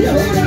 Y ahora,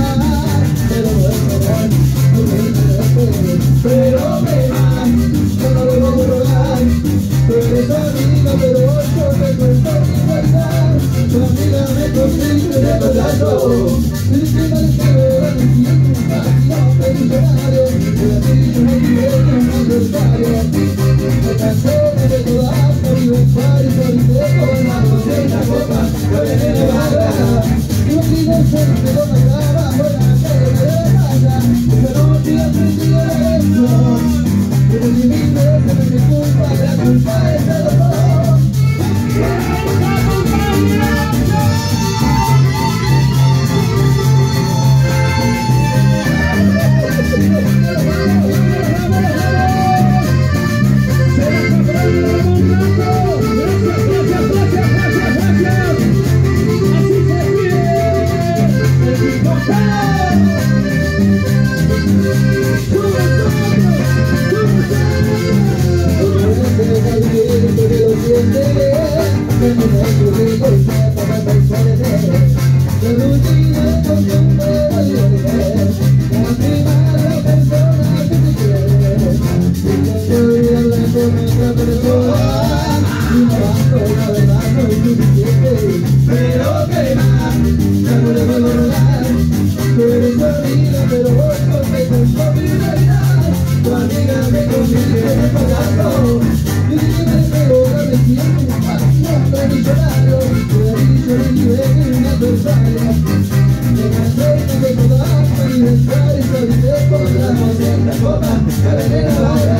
Carolina Vara,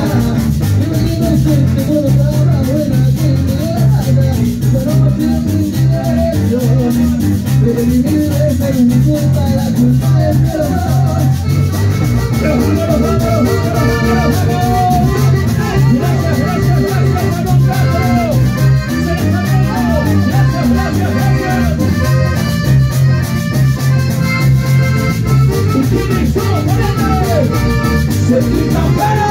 bienvenidos al segundo sempre não verão.